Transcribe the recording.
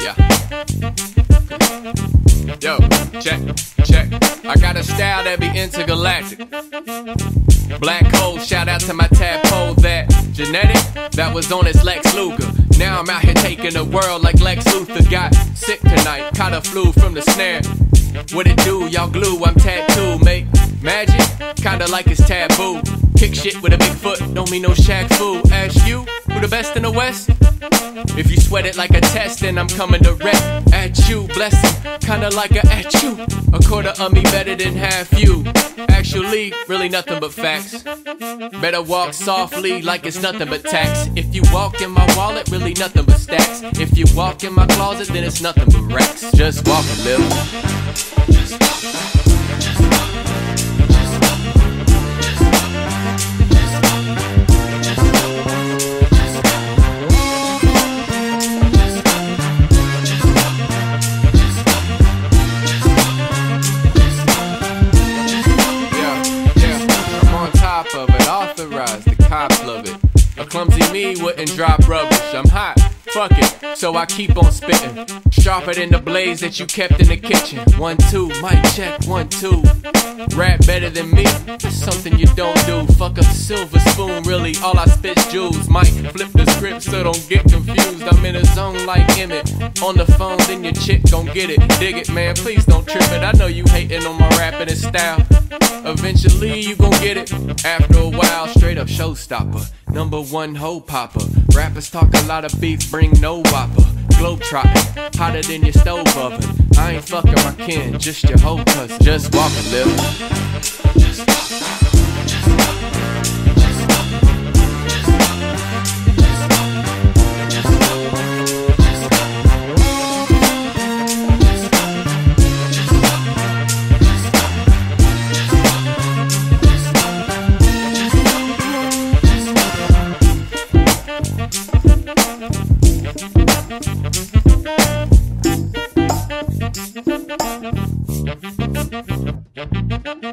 Yeah. Yo, check, check. I got a style that be intergalactic. Black hole, shout out to my tadpole that genetic that was on his Lex Luger. Now I'm out here taking the world like Lex Luthor. Got sick tonight, caught a flu from the snare. What it do? Y'all glue, I'm tattooed, mate. Magic, kinda like it's taboo. Kick shit with a big foot, don't mean no Shaq fool. Ask you, who the best in the West? If you sweat it like a test, then I'm coming wreck at you. Blessing, kinda like a at you. A quarter of me better than half you. Actually, really nothing but facts. Better walk softly like it's nothing but tax. If you walk in my wallet, really nothing but stacks. If you walk in my closet, then it's nothing but racks. Just walk a little. Just walk. Just walk. Authorized, the cops love it. A clumsy me wouldn't drop rubbish, I'm hot, fuck it, so I keep on spitting. Sharper than the blaze that you kept in the kitchen. One, two, mic check, one, two. Rap better than me, it's something you don't do. Fuck a silver spoon, really, all I spit's jewels. Might flip the script, so don't get confused. I'm in a zone like Emmett. On the phone, then your chick gon' get it. Dig it, man, please don't trip it. I know you hating on my rapping and style. Eventually you gon' get it. After a while, straight up showstopper. Number one hoe popper. Rappers talk a lot of beef, bring no whopper. Globe trotting, hotter than your stove oven. I ain't fucking my kin, just your hoe cousin. Just walk a little. Thank you.